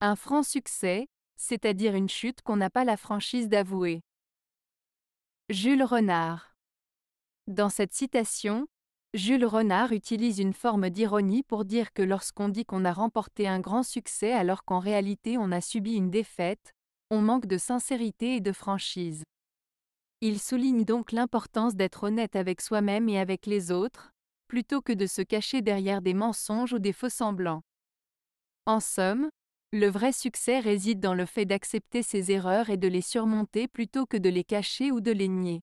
Un franc succès, c'est-à-dire une chute qu'on n'a pas la franchise d'avouer. Jules Renard. Dans cette citation, Jules Renard utilise une forme d'ironie pour dire que lorsqu'on dit qu'on a remporté un grand succès alors qu'en réalité on a subi une défaite, on manque de sincérité et de franchise. Il souligne donc l'importance d'être honnête avec soi-même et avec les autres, plutôt que de se cacher derrière des mensonges ou des faux-semblants. En somme, le vrai succès réside dans le fait d'accepter ses erreurs et de les surmonter plutôt que de les cacher ou de les nier.